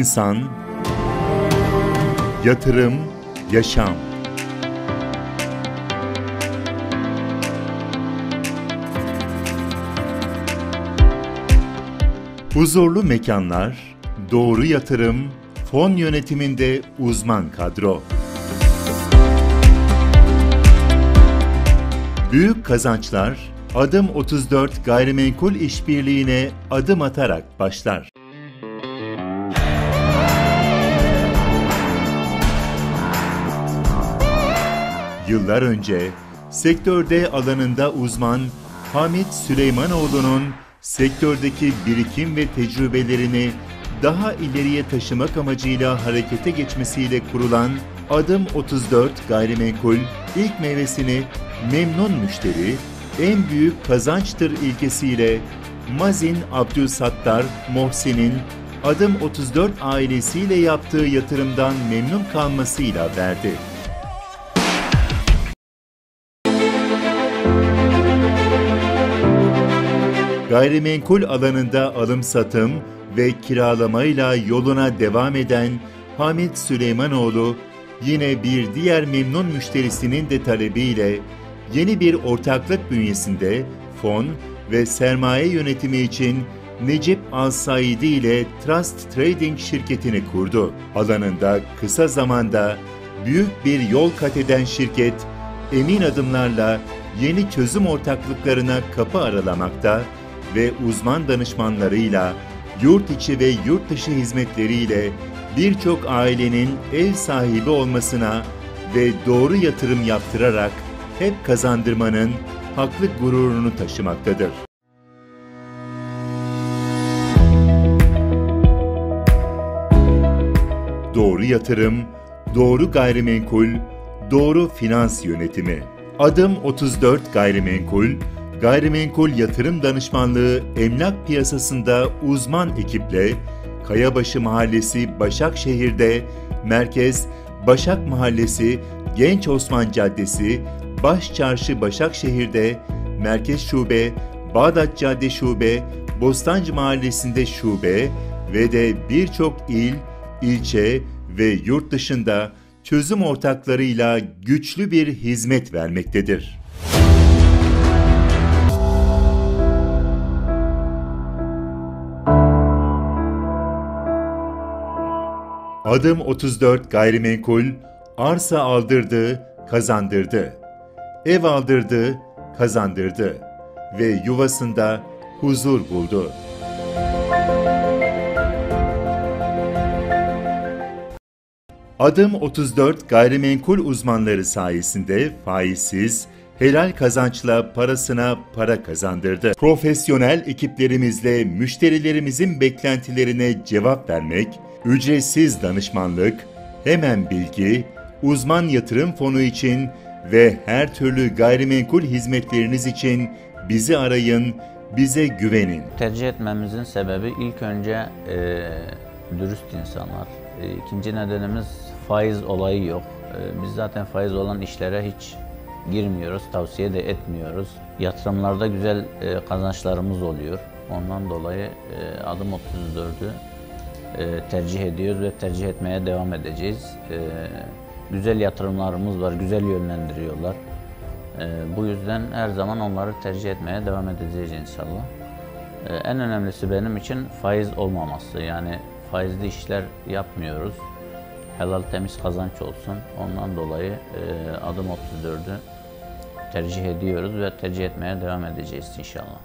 İnsan, yatırım, yaşam. Huzurlu mekanlar, doğru yatırım, fon yönetiminde uzman kadro. Büyük kazançlar Adım 34 gayrimenkul işbirliğine adım atarak başlar. Yıllar önce sektörde alanında uzman Hamit Süleymanoğlu'nun sektördeki birikim ve tecrübelerini daha ileriye taşımak amacıyla harekete geçmesiyle kurulan Adım 34 Gayrimenkul ilk meyvesini memnun müşteri, en büyük kazançtır ilkesiyle Mazin Abdülsattar Mohsin'in Adım 34 ailesiyle yaptığı yatırımdan memnun kalmasıyla verdi. Gayrimenkul alanında alım satım ve kiralamayla yoluna devam eden Hamit Süleymanoğlu yine bir diğer memnun müşterisinin de talebiyle yeni bir ortaklık bünyesinde fon ve sermaye yönetimi için Necip Al-Saidi ile Trust Trading şirketini kurdu. Alanında kısa zamanda büyük bir yol kat eden şirket, emin adımlarla yeni çözüm ortaklıklarına kapı aralamakta ve uzman danışmanlarıyla, yurt içi ve yurt dışı hizmetleriyle birçok ailenin ev sahibi olmasına ve doğru yatırım yaptırarak hep kazandırmanın haklı gururunu taşımaktadır. Doğru yatırım, doğru gayrimenkul, doğru finans yönetimi. Adım 34 Gayrimenkul, gayrimenkul yatırım danışmanlığı emlak piyasasında uzman ekiple Kayabaşı Mahallesi Başakşehir'de, Merkez Başak Mahallesi Genç Osman Caddesi Baş Çarşı Başakşehir'de, Merkez Şube, Bağdat Cadde Şube, Bostancı Mahallesi'nde şube ve de birçok il, ilçe ve yurt dışında çözüm ortaklarıyla güçlü bir hizmet vermektedir. Adım 34 Gayrimenkul arsa aldırdı, kazandırdı ev aldırdı, kazandırdı ve yuvasında huzur buldu. Adım 34 gayrimenkul uzmanları sayesinde faizsiz, helal kazançla parasına para kazandırdı. Profesyonel ekiplerimizle müşterilerimizin beklentilerine cevap vermek, ücretsiz danışmanlık, hemen bilgi, uzman yatırım fonu için ve her türlü gayrimenkul hizmetleriniz için bizi arayın, bize güvenin. Tercih etmemizin sebebi ilk önce e, dürüst insanlar. E, ikinci nedenimiz faiz olayı yok. E, biz zaten faiz olan işlere hiç girmiyoruz, tavsiye de etmiyoruz. Yatırımlarda güzel e, kazançlarımız oluyor. Ondan dolayı e, adım 34'ü e, tercih ediyoruz ve tercih etmeye devam edeceğiz. E, güzel yatırımlarımız var, güzel yönlendiriyorlar. E, bu yüzden her zaman onları tercih etmeye devam edeceğiz inşallah. E, en önemlisi benim için faiz olmaması. Yani faizli işler yapmıyoruz. Helal temiz kazanç olsun. Ondan dolayı e, adım 34'ü tercih ediyoruz ve tercih etmeye devam edeceğiz inşallah.